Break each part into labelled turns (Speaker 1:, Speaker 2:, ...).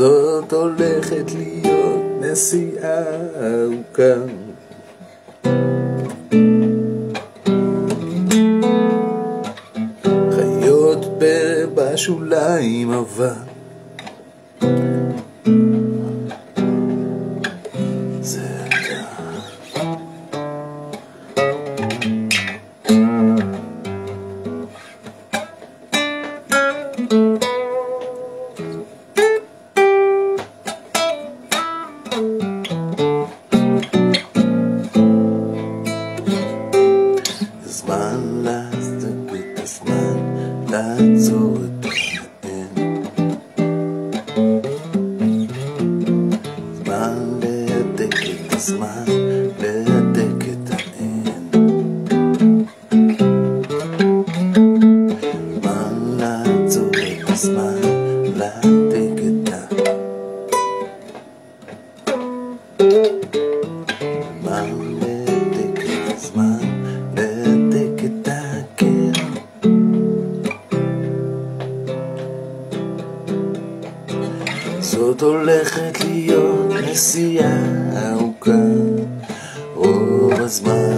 Speaker 1: זאת הולכת להיות נסיעה ארוכה בשוליים אבל זה אתה זמן להצדיק את הזמן, לעצור את הקר. זאת הולכת להיות נסיעה ארוכה, רוב הזמן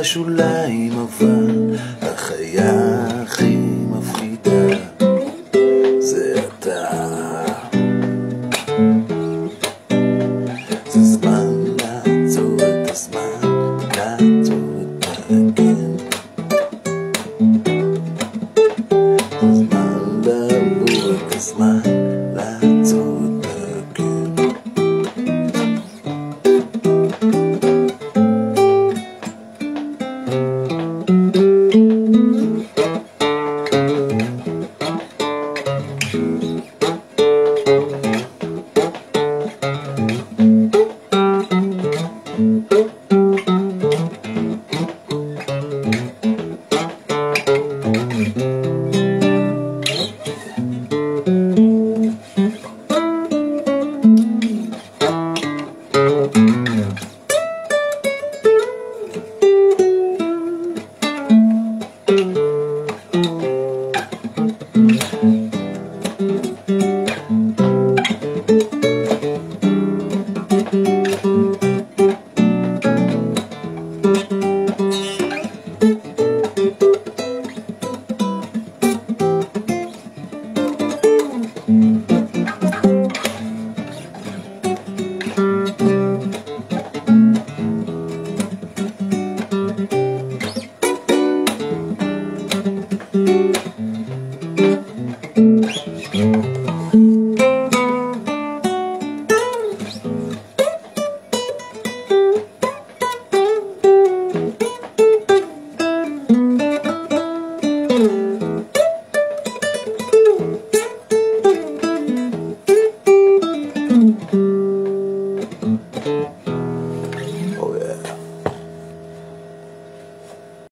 Speaker 1: בשוליים אבל החיה הכי מפחידה זה אתה זה זמן לעצור את הזמן לעצור את הלגן זה זמן לעבור את הזמן Mm-hmm.